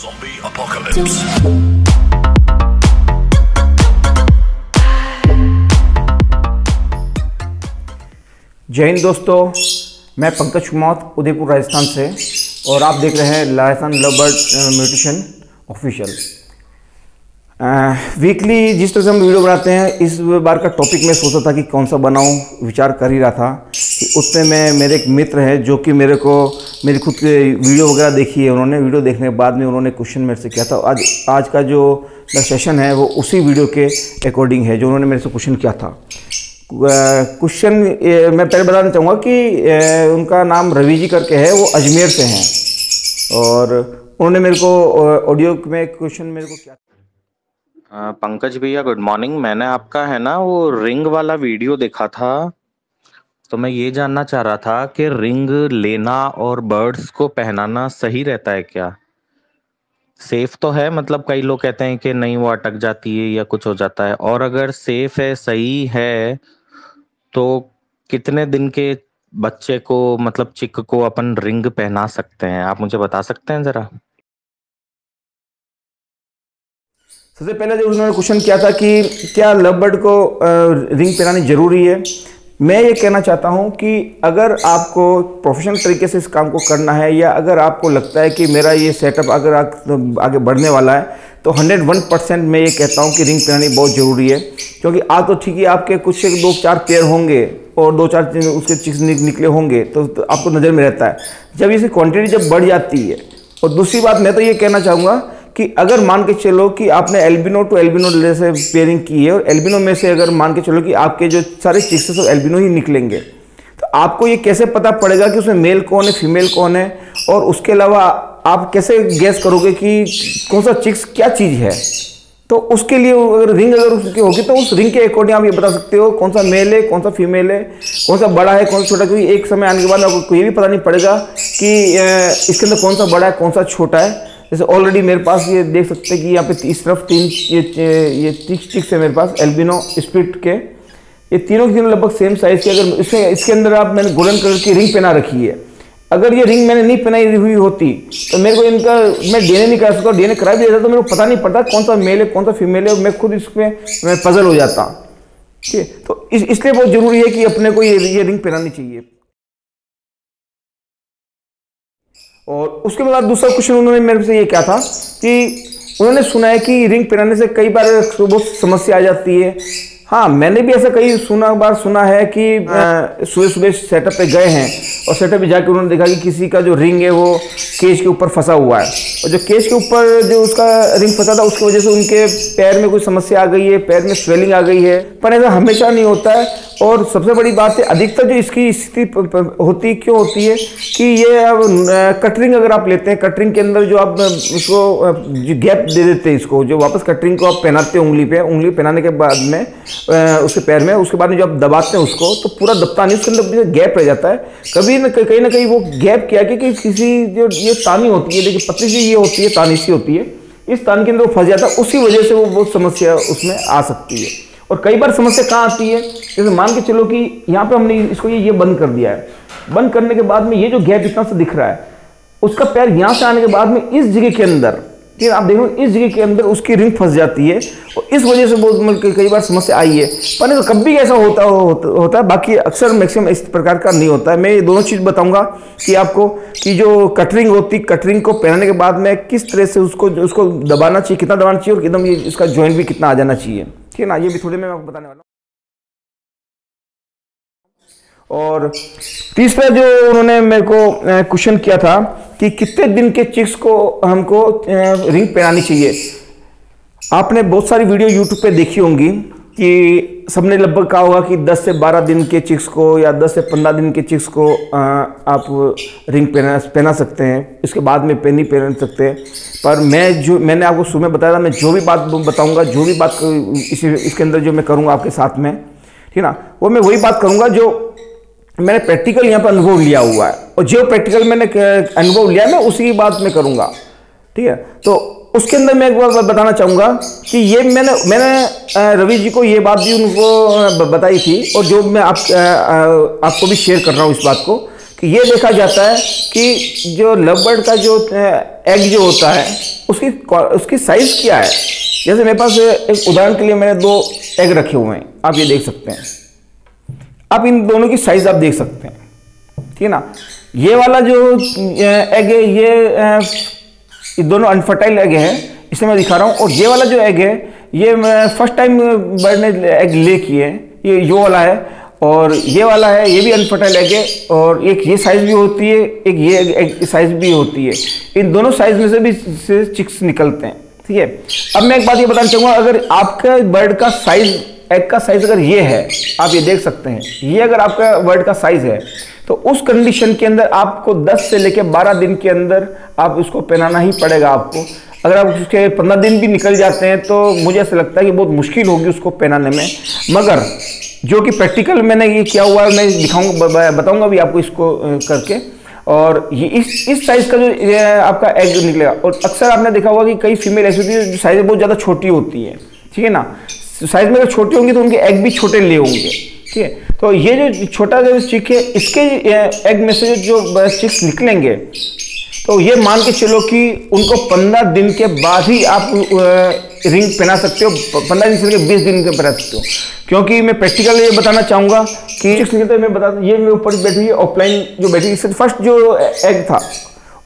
Zombie apocalypse. जय हिंद दोस्तों, मैं पंकज कुमार, उदयपुर, राजस्थान से, और आप देख रहे हैं Rajasthan lovebird mutation official weekly जिस तरह से हम वीडियो बनाते हैं, इस बार का टॉपिक मैं सोचा था कि कौन सा बनाऊँ, विचार कर ही रहा था कि उतने में, मेरे एक मित्र हैं जो कि मेरे को, मेरी खुद की वीडियो वगैरह देखी है उन्होंने वीडियो देखने के बाद में उन्होंने क्वेश्चन मेरे से किया था। आज आज का जो सेशन है, वो उसी वीडियो के अकॉर्डिंग है, जो उन्होंने मेरे से क्वेश्चन किया था। क्वेश्चन मैं पहले बताना चाहूँगा कि उनका नाम रवि जी करके है, वो अजमेर से हैं। और उन्होंने मेरे को ऑडियो में क्वेश्चन मेरे को क्या पंकज भैया गुड मॉर्निंग मैंने आपका है ना, वो रिंग वाला वीडियो देखा था। तो मैं ये जानना चाह रहा था कि रिंग लेना और बर्ड्स को पहनाना सही रहता है क्या? सेफ़ तो है मतलब कई लोग कहते हैं कि नहीं, वो अटक जाती है या कुछ हो जाता है। और अगर सेफ़ है, सही है तो कितने दिन के बच्चे को मतलब चिक को अपन रिंग पहना सकते हैं? आप मुझे बता सकते हैं जरा? सबसे पहले जो उन्होंने क्वेश्चन किया था कि क्या लव बर्ड को रिंग पहनानी ज़रूरी है मैं ये कहना चाहता हूँ कि अगर आपको प्रोफेशनल तरीके से इस काम को करना है या अगर आपको लगता है कि मेरा ये सेटअप अगर आगे बढ़ने वाला है तो 101 परसेंट मैं ये कहता हूँ कि रिंग पहनानी बहुत ज़रूरी है। क्योंकि आज तो ठीक है आपके कुछ एक दो चार पेयर होंगे और दो चार उसके चिक्स निकले होंगे तो, तो आपको नज़र में रहता है। जब इसकी क्वान्टिटी जब बढ़ जाती है और दूसरी बात मैं तो ये कहना चाहूँगा कि अगर मान के चलो कि आपने एल्बिनो टू एल्बिनो जैसे पेयरिंग की है और एल्बिनो में से अगर मान के चलो कि आपके जो सारे चिक्स हैं सब एल्बिनो ही निकलेंगे तो आपको ये कैसे पता पड़ेगा कि उसमें मेल कौन है फीमेल कौन है? और उसके अलावा आप कैसे गैस करोगे कि कौन सा चिक्स क्या चीज़ है? तो उसके लिए अगर रिंग अगर उसकी होगी तो उस रिंग के अकॉर्डिंग आप ये बता सकते हो कौन सा मेल है, कौन सा फीमेल है, कौन सा बड़ा है, कौन सा छोटा क्योंकि एक समय आने के बाद आपको ये भी पता नहीं पड़ेगा कि इसके अंदर कौन सा बड़ा है, कौन सा छोटा है। जैसे ऑलरेडी मेरे पास ये देख सकते हैं कि यहाँ पे इस तरफ़ तीन ये ये टिक्स टिक्स है मेरे पास एल्बिनो स्प्लिट के। ये तीनों की तीनों लगभग सेम साइज़ के अगर इसके इसके अंदर आप मैंने गोल्डन कलर की रिंग पहना रखी है। अगर ये रिंग मैंने नहीं पहनाई हुई होती तो मेरे को इनका मैं डीएनए नहीं करा सकता डीएनए करा भी देता तो मेरे को पता नहीं पड़ता कौन सा मेल है कौन सा फीमेल है और मैं खुद इसमें मैं पजल हो जाता। ठीक है? तो इस, इसलिए बहुत ज़रूरी है कि अपने को ये ये रिंग पहनानी चाहिए। और उसके बाद दूसरा क्वेश्चन उन्होंने मेरे से ये क्या था कि उन्होंने सुना है कि रिंग पहनाने से कई बार बहुत समस्या आ जाती है। हाँ मैंने भी ऐसा कई सुना बार सुना है कि सुबह सुबह सेटअप पे गए हैं और सेटअप पे जाके उन्होंने देखा कि किसी का जो रिंग है वो केश के ऊपर फंसा हुआ है। और जो केश के ऊपर जो उसका रिंग फंसा था, उसकी वजह से उनके पैर में कोई समस्या आ गई है, पैर में स्वेलिंग आ गई है। पर ऐसा हमेशा नहीं होता है। और सबसे बड़ी बात है, अधिकतर जो इसकी स्थिति होती क्यों होती है कि ये अब कटरिंग अगर आप लेते हैं, कटरिंग के अंदर जो आप उसको जो गैप दे देते हैं इसको, जो वापस कटरिंग को आप पहनाते हैं उंगली पे, उंगली पहनाने के बाद में उसके पैर में, उसके बाद में जो आप दबाते हैं उसको तो पूरा दबता नहीं, उसके अंदर गैप रह जाता है। कभी ना कहीं ना कहीं वो गैप क्या कि किसी जो, ये तानी होती है, देखिए पतली सी ये होती है, तानी सी होती है, इस तान के अंदर वो फंस जाता है, उसी वजह से वो बहुत समस्या उसमें आ सकती है। और कई बार समस्या कहाँ आती है? जैसे मान के चलो कि यहाँ पे हमने इसको ये ये बंद कर दिया है। बंद करने के बाद में ये जो गैप इतना सा दिख रहा है उसका पैर यहाँ से आने के बाद में इस जगह के अंदर ठीक आप देखो इस जगह के अंदर उसकी रिंग फंस जाती है और इस वजह से बहुत मतलब कई बार समस्या आई है। पर तो कभी ऐसा होता होता, होता है बाकी अक्सर मैक्सिमम इस प्रकार का नहीं होता है। मैं ये दोनों चीज़ बताऊँगा कि आपको कि जो कटरिंग होती कटरिंग को पहनने के बाद में किस तरह से उसको उसको दबाना चाहिए कितना दबाना चाहिए और एकदम ये इसका जॉइंट भी कितना आ जाना चाहिए। ठीक ना, ये भी थोड़ी मैं आपको बताने वाला हूँ। और तीसरा जो उन्होंने मेरे को क्वेश्चन किया था कि कितने दिन के चिक्स को हमको रिंग पहनानी चाहिए। आपने बहुत सारी वीडियो यूट्यूब पे देखी होंगी। कि सबने लगभग कहा होगा कि 10 से 12 दिन के चिक्स को या 10 से 15 दिन के चिक्स को अ, आप रिंग पहना पहना सकते हैं। इसके बाद में पेन नहीं पहन सकते हैं। पर मैं जो मैंने आपको सुबह बताया था मैं जो भी बात बताऊँगा जो भी बात इसी इसके अंदर जो मैं करूँगा आपके साथ में ठीक ना? वो मैं वही बात करूँगा जो मैंने प्रैक्टिकल यहाँ पर अनुभव लिया हुआ है। और जो प्रैक्टिकल मैंने अनुभव लिया मैं उसी बात में करूँगा। ठीक है? तो उसके अंदर मैं एक बार बताना चाहूँगा कि ये मैंने मैंने रवि जी को ये बात भी उनको बताई थी और जो मैं आप आपको भी शेयर कर रहा हूँ इस बात को कि ये देखा जाता है कि जो लव बर्ड का जो एग जो होता है, उसकी उसकी साइज़ क्या है? जैसे मेरे पास एक उदाहरण के लिए मैंने दो एग रखे हुए हैं, आप ये देख सकते हैं। आप इन दोनों की साइज़ आप देख सकते हैं, ठीक है ना? ये वाला जो एग है, ये ये दोनों अनफर्टाइल एग है इसे मैं दिखा रहा हूँ। और ये वाला जो एग है, ये मैं फ़र्स्ट टाइम बर्ड ने एग ले किए ये, यो वाला है। और ये वाला है, ये भी अनफर्टाइल एग है। और एक ये साइज़ भी होती है, एक ये एग साइज़ भी होती है। इन दोनों साइज़ में से भी से चिक्स निकलते हैं, ठीक है? अब मैं एक बात ये बताना चाहूँगा, अगर आपका बर्ड का साइज़ एग का साइज़ अगर ये है, आप ये देख सकते हैं। ये अगर आपका वर्ड का साइज़ है तो उस कंडीशन के अंदर आपको 10 से लेकर 12 दिन के अंदर आप उसको पहनाना ही पड़ेगा आपको। अगर आप उसके 15 दिन भी निकल जाते हैं तो मुझे ऐसा लगता है कि बहुत मुश्किल होगी उसको पहनाने में। मगर, जो कि प्रैक्टिकल मैंने ये किया हुआ है, मैं दिखाऊँगा बताऊँगा भी आपको इसको करके। और ये इस इस साइज़ का जो आपका एग निकलेगा। और अक्सर आपने देखा होगा कि कई फीमेल ऐसी होती है जो साइज़ बहुत ज़्यादा छोटी होती है। ठीक है ना? साइज़ में अगर छोटी होंगी तो उनके एग भी छोटे ले होंगे। ठीक है? तो ये जो छोटा जो चिक है इसके एग में से जो चिक्स निकलेंगे तो ये मान के चलो कि उनको पंद्रह दिन के बाद ही आप रिंग पहना सकते हो पंद्रह दिन से लेकर बीस दिन के पहना सकते हो। क्योंकि मैं प्रैक्टिकल ये बताना चाहूँगा कि चिक्स निकलते मैं बता ये मेरे ऊपर बैठी है ऑफलाइन जो बैठी इससे फ़र्स्ट जो एग था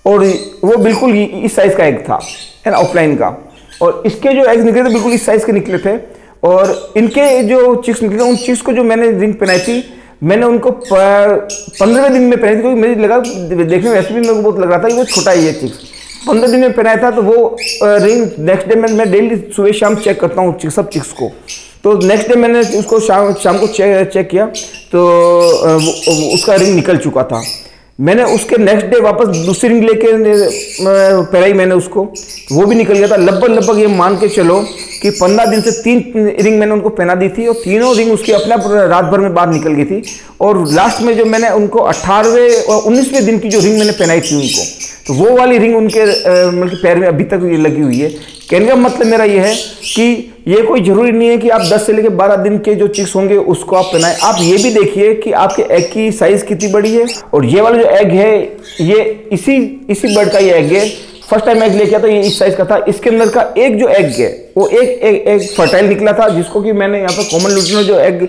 और वो बिल्कुल इस साइज़ का एग था है ना ऑफलाइन का। और इसके जो एग निकले थे बिल्कुल इस साइज़ के निकले थे। और इनके जो चिक्स निकले, उन चिक्स को जो मैंने रिंग पहनाई थी, मैंने उनको पंद्रह दिन में पहनाई थी, क्योंकि मुझे लगा देखने में भी मेरे को बहुत लग रहा था कि वो छोटा ही है चिक्स पंद्रह दिन में पहनाया था तो वो रिंग नेक्स्ट डे में, मैं डेली सुबह शाम चेक करता हूँ सब चिक्स को। तो नेक्स्ट डे मैंने उसको शाम शाम को चेक चेक किया तो उसका रिंग निकल चुका था। मैंने उसके नेक्स्ट डे वापस दूसरी रिंग लेके पहराई मैंने उसको। वो भी निकल गया था। लगभग लगभग ये मान के चलो कि पंद्रह दिन से तीन रिंग मैंने उनको पहना दी थी और तीनों रिंग उसकी अपने रात भर में बाहर निकल गई थी। और लास्ट में जो मैंने उनको अट्ठारहवें और उन्नीसवें दिन की जो रिंग मैंने पहनाई थी उनको तो वो वाली रिंग उनके मतलब पैर में अभी तक ये लगी हुई है। कहने का मतलब मेरा ये है कि ये कोई ज़रूरी नहीं है कि आप 10 से लेकर 12 दिन के जो चिक्स होंगे, उसको आप पहनाएँ। आप ये भी देखिए कि आपके एग की साइज़ कितनी बड़ी है और ये वाला जो एग है, ये इसी इसी बर्ड का ये एग है। फ़र्स्ट टाइम एग लेके तो ये इस साइज़ का था। इसके अंदर का एक जो एग है वो एक एक, एक फर्टाइल निकला था जिसको कि मैंने यहाँ पर कॉमन लूटिनो जो एग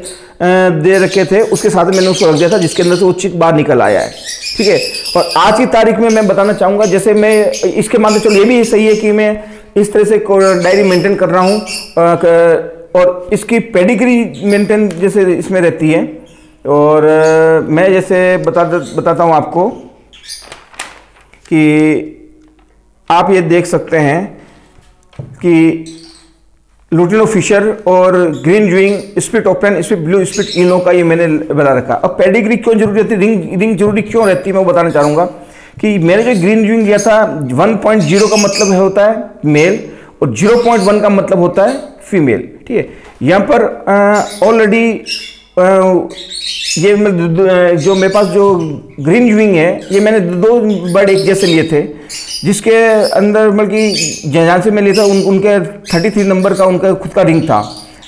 दे रखे थे उसके साथ मैंने उसको रख दिया था जिसके अंदर से वो चिक बाहर निकल आया है। ठीक है? और आज की तारीख में मैं बताना चाहूँगा जैसे मैं इसके माध्यम चलो ये भी सही है कि मैं इस तरह से डायरी मेंटेन कर रहा हूँ और इसकी पेडिग्री मेंटेन जैसे इसमें रहती है। और मैं जैसे बता बताता हूँ आपको कि आप ये देख सकते हैं कि लुटिनो फिशर और green euwing split opaline split blue split ino का ये मैंने बता रखा। अब पेडिग्री क्यों ज़रूरी रहती? रिंग रिंग ज़रूरी क्यों रहती? है मैं बताना चाहूँगा कि मैंने जो ग्रीन ज्विंग लिया था 1.0 का मतलब है होता है मेल और 0.1 का मतलब होता है फीमेल ठीक है? यहाँ पर ऑलरेडी ये जो मेरे पास जो ग्रीन ज्विंग है ये मैंने दो बर्ड एक जैसे लिए थे जिसके अंदर मतलब कि जहाँ से मैं लिया था उन, उनके 33 नंबर का उनका खुद का रिंग था।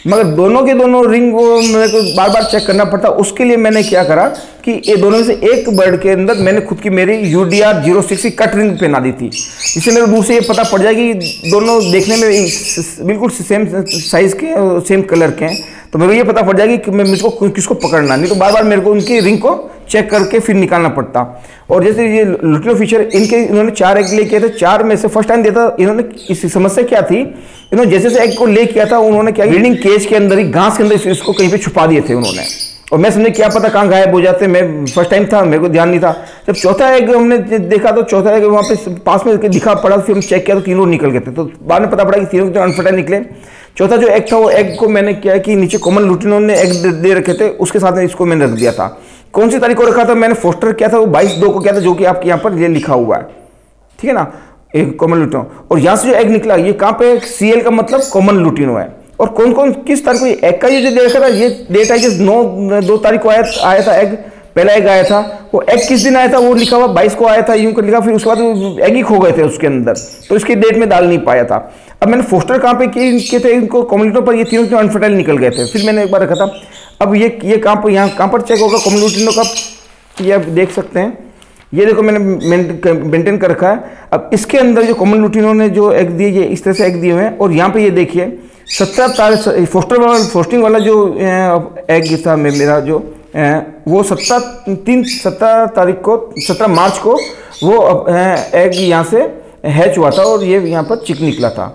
मगर दोनों के दोनों रिंग वो मेरे को बार बार चेक करना पड़ता उसके लिए मैंने क्या करा कि ये दोनों में से एक बर्ड के अंदर मैंने खुद की मेरी U D R zero six की कट रिंग पहना दी थी। इससे मेरे दूर से ये पता पड़ जाए कि दोनों देखने में बिल्कुल सेम साइज़ के सेम कलर के हैं। तो मेरे को ये पता पड़ जाएगी कि मैं मुझको किसको पकड़ना नहीं तो बार बार मेरे को उनकी रिंग को चेक करके फिर निकालना पड़ता। और जैसे ये लुटिनो फिशर इनके इन्होंने चार एग ले किए थे, चार में से फ़र्स्ट टाइम दिया था, इन्होंने इस समस्या क्या थी? इन्होंने जैसे जैसे एग को ले किया था, उन्होंने क्या ब्रीडिंग केज के अंदर ही, घास के अंदर इसको कहीं पर छुपा दिए थे उन्होंने। और मैं समझे क्या पता कहाँ गायब हो जाते, मैं फ़र्स्ट टाइम था, मेरे को ध्यान नहीं था। जब चौथा एग हमने देखा तो चौथा एग वहाँ पे पास में दिखा पड़ा, फिर हम चेक किया तो तीनों निकल गए थे। तो बाद में पता पड़ा कि तीनों के तो अनफर्टाइल निकले। चौथा जो एग था, वो एग को मैंने किया कि नीचे कॉमन लुटिनो ने एग दे रखे थे, उसके साथ में इसको मैंने रख दिया था। कौन सी तारीख को रखा था? मैंने फोस्टर किया था, वो बाईस दो को किया था, जो कि आपके यहाँ पर ये लिखा हुआ है। ठीक है ना? एक कॉमन लुटिनो और यहाँ से जो एग निकला, ये कहाँ पे सी एल का मतलब कॉमन लुटिनो है। और कौन कौन किस तारीख को एग का ये जो देखा था, ये डेट है जिस नौ, दो तारीख को आया आया था एग पहला एग आया था, वो एग किस दिन आया था, वो लिखा हुआ बाईस को आया था, यूँ कर लिखा, फिर उसके बाद एग ही खो गए थे उसके अंदर। तो इसकी डेट में डाल नहीं पाया था। अब मैंने फोस्टर कहाँ पे किए थे, इनको कम्युनिटों पर ये तीनों तीनों अनफर्टाइल निकल गए थे। फिर मैंने एक बार रखा था। अब ये ये कहाँ पर, यहाँ कहाँ पर चेक होगा? कम्युनिटी का, ये आप देख सकते हैं। ये देखो, मैंने मेंटेन कर रखा है। अब इसके अंदर जो कॉमन लुटिनो ने जो एग दिए, ये इस तरह से एग दिए हुए हैं। और यहाँ पे ये देखिए, सत्रह तारीख फोस्टर वाला फोस्टिंग वाला जो एग था, मेरा जो वो सत्रह तीन सत्रह तारीख को सत्रह मार्च को वो एग यहाँ से हैच हुआ था और ये यहाँ पर चिक निकला था।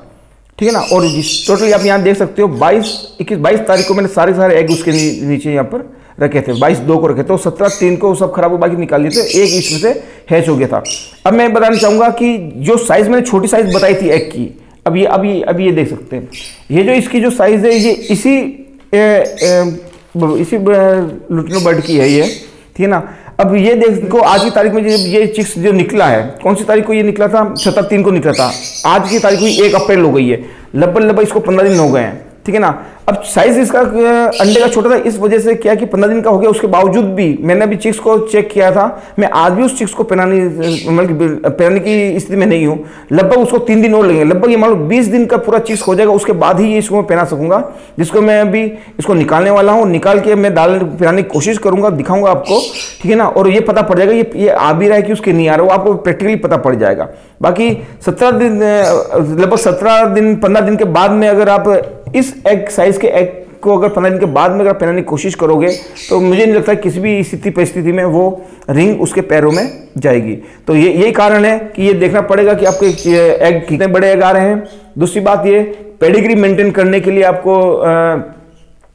ठीक है ना? और टोटली आप यहाँ देख सकते हो 22 इक्कीस बाईस तारीख को मैंने सारे सारे एग उसके नीचे यहाँ पर रखे थे। 22 दो को रखे थे और सत्रह तीन को सब खराब हो बाकी निकाल दिए थे। एक इसमें से हैच हो गया था। अब मैं बताना चाहूँगा कि जो साइज़ मैंने छोटी साइज़ बताई थी एग की अब ये ये अब ये देख सकते हैं। ये जो इसकी जो साइज़ है ये इसी ए, ए, इसी लुटनो बर्ड की है ये, ठीक है ना? अब ये देखो आज की तारीख में जब ये चिक्स जो निकला है, कौन सी तारीख को ये निकला था? सतर तीन को निकला था। आज की तारीख को एक अप्रैल हो गई है। लगभग लगभग इसको पंद्रह दिन हो गए हैं। ठीक है ना? अब साइज़ इसका अंडे का छोटा था, इस वजह से क्या कि पंद्रह दिन का हो गया, उसके बावजूद भी मैंने अभी चिक्स को चेक किया था। मैं आज भी उस चिक्स को पहनाने मतलब पहनाने की स्थिति में नहीं हूँ। लगभग उसको तीन दिन और लगेंगे। लगभग ये मान लो बीस दिन का पूरा चिक्स हो जाएगा, उसके बाद ही ये इसको मैं पहना सकूँगा, जिसको मैं अभी इसको निकालने वाला हूँ। निकाल के मैं डालने पहनाने की कोशिश करूँगा, दिखाऊँगा आपको, ठीक है ना? और ये पता पड़ जाएगा, ये ये आ भी रहा है कि उसके नहीं आ रहा, वो आपको प्रैक्टिकली पता पड़ जाएगा। बाकी सत्रह दिन लगभग सत्रह दिन, पंद्रह दिन के बाद में अगर आप इस एग साइज़ के एग को अगर पंद्रह दिन के बाद में अगर पहनाने की कोशिश करोगे तो मुझे नहीं लगता किसी भी स्थिति परिस्थिति में वो रिंग उसके पैरों में जाएगी। तो ये यही कारण है कि ये देखना पड़ेगा कि आपके एग कितने बड़े एग आ रहे हैं। दूसरी बात ये पेडिग्री मेंटेन करने के लिए आपको आ,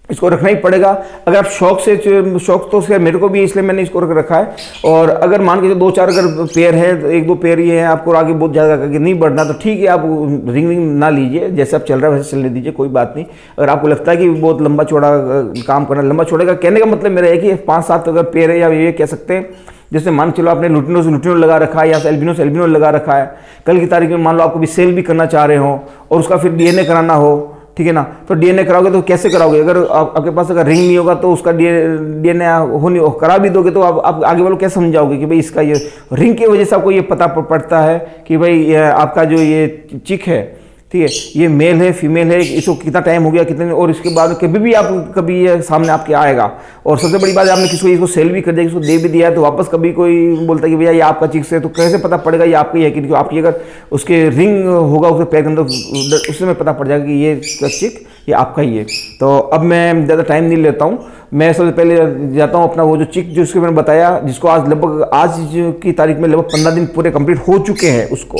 इसको रखना ही पड़ेगा। अगर आप शौक से, शौक तो उसके मेरे को भी इसलिए मैंने इसको रख है। और अगर मान के दो चार अगर पेयर है, एक दो पेयर ये है, आपको आगे बहुत ज़्यादा करके नहीं बढ़ना तो ठीक है, आप रिंग रिंग ना लीजिए, जैसे आप चल रहा है वैसे चलने दीजिए, कोई बात नहीं। अगर आपको लगता है कि बहुत लंबा चौड़ा काम करना, लंबा चौड़े का कहने का मतलब मेरा है कि पाँच सात अगर पेयर है या ये कह सकते हैं, जैसे मान चलो आपने लुटिनो से लुटिनो लगा रखा है या एल्बिनो से एल्बिनो लगा रखा है, कल की तारीख में मान लो आपको भी सेल भी करना चाह रहे हो, और उसका फिर डीएनए कराना हो ठीक है ना? तो डीएनए कराओगे तो कैसे कराओगे? अगर आप, आपके पास अगर रिंग नहीं होगा तो उसका डीएनए हो नहीं करा भी दोगे तो आप, आप आगे वालों कैसे समझाओगे कि भाई इसका ये रिंग की वजह से आपको ये पता पड़ता है कि भाई आपका जो ये चिक है ठीक है, ये मेल है फीमेल है, इसको कितना टाइम हो गया, कितने और इसके बाद कभी भी आप, कभी ये सामने आपके आएगा। और सबसे बड़ी बात, आपने किसी को इसको सेल भी कर दिया इसको दे भी दिया है तो वापस कभी कोई बोलता है कि भैया, ये आपका चिक्स है तो कैसे पता पड़ेगा ये आपकी है कि आपकी अगर उसके रिंग होगा, उसके पैर के अंदर उसमें पता पड़ जाएगा कि ये चिक ये आपका ही है। तो अब मैं ज़्यादा टाइम नहीं लेता हूँ। मैं सबसे पहले जाता हूँ अपना वो जो चिक जिसको मैंने बताया, जिसको आज लगभग, आज की तारीख में लगभग पंद्रह दिन पूरे कंप्लीट हो चुके हैं उसको।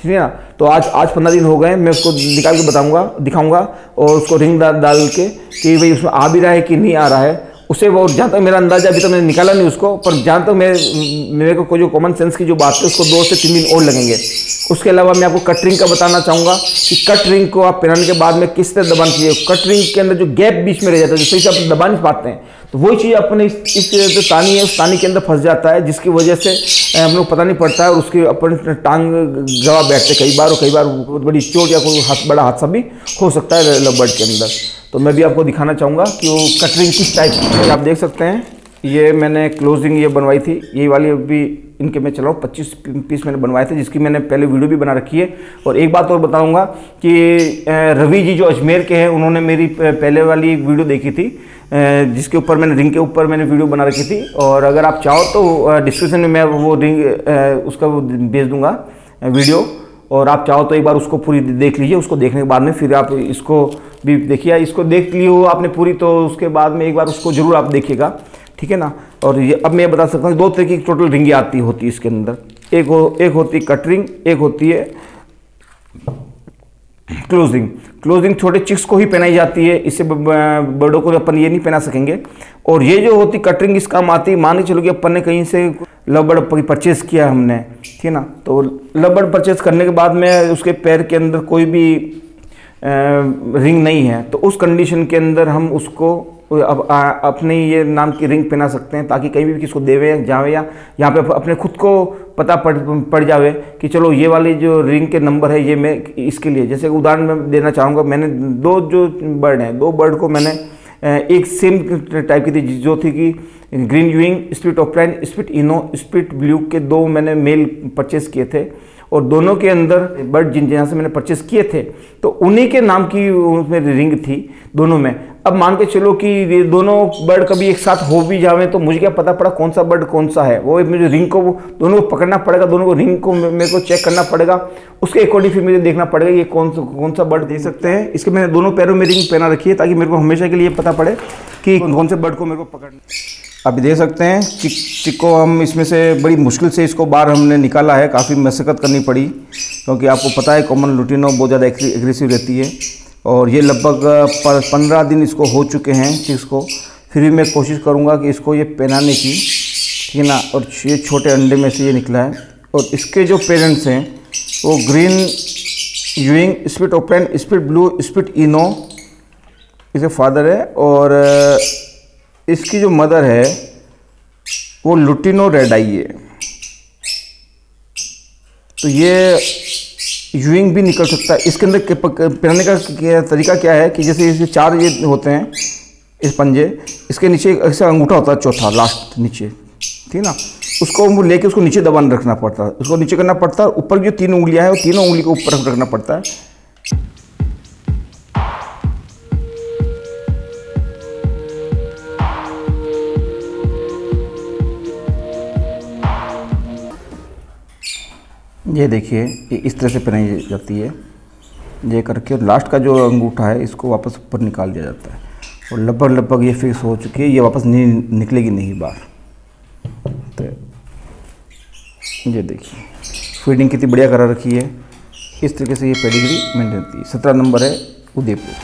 ठीक है ना? तो आज आज पंद्रह दिन हो गए, मैं उसको निकाल के बताऊँगा, दिखाऊँगा और उसको रिंग डाल डाल के कि भाई उसमें आ भी रहा है कि नहीं आ रहा है। उसे वो जहाँ तक मेरा अंदाज़ा अभी तक तो मैंने निकाला नहीं उसको, पर जहाँ तक मैं, मेरे को कोई जो कॉमन सेंस की जो बात है, उसको दो से तीन दिन और लगेंगे। उसके अलावा मैं आपको कट रिंग का बताना चाहूँगा कि कट रिंग को आप पहनाने के बाद में किस तरह दबाना चाहिए। कटरिंग के अंदर जो गैप बीच में रह जाता है जो सही से आप दबा नहीं पाते हैं। तो वही चीज़ अपने इस, इस जो तानी है उस तानी के अंदर फंस जाता है जिसकी वजह से हम लोग पता नहीं पड़ता है और उसके अपन टांग गवा बैठते कई बार और कई बार बड़ी चोट या कोई हाथ बड़ा हादसा भी हो सकता है लबर्ड के अंदर। तो मैं भी आपको दिखाना चाहूँगा कि वो कटरिंग किस टाइप की आप देख सकते हैं ये मैंने क्लोजिंग ये बनवाई थी यही वाली अभी इनके मैं चलाऊँ पच्चीस पीस मैंने बनवाए थे, जिसकी मैंने पहले वीडियो भी बना रखी है। और एक बात और बताऊँगा कि रवि जी जो अजमेर के हैं, उन्होंने मेरी पहले वाली एक वीडियो देखी थी जिसके ऊपर मैंने, रिंग के ऊपर मैंने वीडियो बना रखी थी। और अगर आप चाहो तो डिस्क्रिप्शन में मैं वो रिंग उसका भेज दूँगा वीडियो। और आप चाहो तो एक बार उसको पूरी देख लीजिए, उसको देखने के बाद में फिर आप इसको भी देखिए। इसको देख ली हो आपने पूरी तो उसके बाद में एक बार उसको ज़रूर आप देखिएगा। ठीक है ना? और ये, अब मैं बता सकता हूँ, दो तरह की टोटल रिंगें आती होती है इसके अंदर। एक हो, एक होती है कट रिंग एक होती है क्लोजिंग क्लोजिंग छोटे चिक्स को ही पहनाई जाती है। इससे बड़ों को अपन ये नहीं पहना सकेंगे। और ये जो होती कटरिंग इस काम आती है मान के चलो कि अपन ने कहीं से लबड़ परचेज किया हमने, ठीक है ना? तो लबड़ परचेज करने के बाद में उसके पैर के अंदर कोई भी रिंग नहीं है। तो उस कंडीशन के अंदर हम उसको अब अपने ये नाम की रिंग पहना सकते हैं ताकि कहीं भी किसको देवे जावे या यहाँ पे अपने खुद को पता पड़ पड़ जावे कि चलो ये वाली जो रिंग के नंबर है ये मैं इसके लिए, जैसे उदाहरण मैं देना चाहूँगा, मैंने दो जो बर्ड हैं, दो बर्ड को मैंने एक सेम टाइप की थी जो थी कि green euwing split opaline split ino split blue के दो मैंने मेल परचेस किए थे। और दोनों के अंदर बर्ड जिन जहाँ से मैंने परचेस किए थे तो उन्हीं के नाम की उसमें रिंग थी दोनों में। अब मान के चलो कि ये दोनों बर्ड कभी एक साथ हो भी जावे तो मुझे क्या पता पड़ा कौन सा बर्ड कौन सा है? वो मुझे रिंग को, दोनों को पकड़ना पड़ेगा, दोनों को रिंग को मेरे को चेक करना पड़ेगा। उसके अकॉर्डिंग फिर मुझे देखना पड़ेगा ये कौन सा कौन सा बर्ड दे सकते हैं। इसके मैंने दोनों पैरों में रिंग पहना रखी है, ताकि मेरे को हमेशा के लिए पता पड़े कि कौन से बर्ड को मेरे को पकड़ना। अभी देख सकते हैं चिक चिक को हम इसमें से बड़ी मुश्किल से इसको बाहर हमने निकाला है, काफ़ी मशक्क़त करनी पड़ी, क्योंकि आपको पता है कॉमन लुटिनो बहुत ज़्यादा एग्रेसिव रहती है। और ये लगभग पंद्रह दिन इसको हो चुके हैं चिक्स को फिर भी मैं कोशिश करूँगा कि इसको ये पहनाने की, ठीक है ना? और ये छोटे अंडे में से ये निकला है। और इसके जो पेरेंट्स हैं, वो green euwing split opaline split blue split ino इसके फादर है। और इसकी जो मदर है, वो लुटिनो रेड आई है तो ये यूइंग भी निकल सकता है। इसके अंदर पहनने का तरीका क्या है कि जैसे इसके चार ये होते हैं, इस पंजे, इसके नीचे ऐसा अंगूठा होता है चौथा लास्ट नीचे। ठीक ना? उसको वो लेके उसको नीचे दबान रखना पड़ता है। उसको नीचे करना पड़ता है ऊपर जो तीन उंगलियाँ हैं, वो तीनों उंगली को ऊपर रखना पड़ता है। ये देखिए, ये इस तरह से पहनाई जाती है। ये करके और लास्ट का जो अंगूठा है, इसको वापस ऊपर निकाल दिया जाता है। और लगभग लगभग ये फिक्स हो चुकी है, ये वापस नहीं निकलेगी नहीं बाहर। तो ये देखिए फीडिंग कितनी बढ़िया करा रखी है। इस तरीके से ये पेडिग्री मेंटेन होती है सत्रह नंबर है उदयपुर।